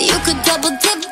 You could double dip.